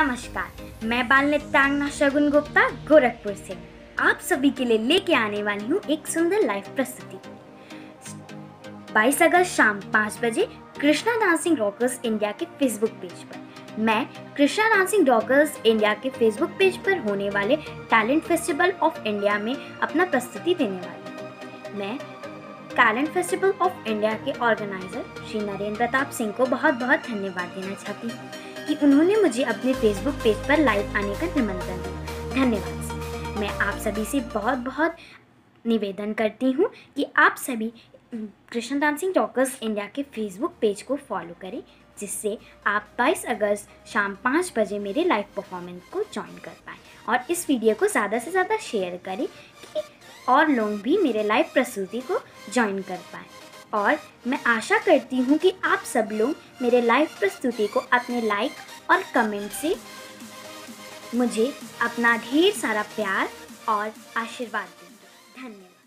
नमस्कार, मैं बाल नृत्यांगना शगुन गुप्ता, गोरखपुर से। आप सभी के लिए लेके आने वाली हूँ एक सुंदर लाइव प्रस्तुति। 22 अगस्त शाम 5 बजे कृष्णा डांसिंग रॉकर्स इंडिया के फेसबुक पेज पर। मैं कृष्णा डांसिंग रॉकर्स इंडिया के फेसबुक पेज पर होने वाले टैलेंट फेस्टिवल ऑफ़ इंडिया में अपना प्रस्तुति देने वाली हूँ। मैं टैलेंट फेस्टिवल ऑफ़ इंडिया के ऑर्गेनाइजर श्री नरेंद्र प्रताप सिंह को बहुत बहुत धन्यवाद देना चाहती हूँ कि उन्होंने मुझे अपने फेसबुक पेज पर लाइव आने का निमंत्रण दिया। धन्यवाद मैं आप सभी से बहुत बहुत निवेदन करती हूँ कि आप सभी कृष्ण डांसिंग रॉकर्स इंडिया के फेसबुक पेज को फॉलो करें, जिससे आप 22 अगस्त शाम पाँच बजे मेरे लाइव परफॉर्मेंस को ज्वाइन कर पाएँ। और इस वीडियो को ज़्यादा से ज़्यादा शेयर करें कि और लोग भी मेरे लाइव प्रस्तुति को ज्वाइन कर पाए। और मैं आशा करती हूँ कि आप सब लोग मेरे लाइव प्रस्तुति को अपने लाइक और कमेंट से मुझे अपना ढेर सारा प्यार और आशीर्वाद देंगे धन्यवाद।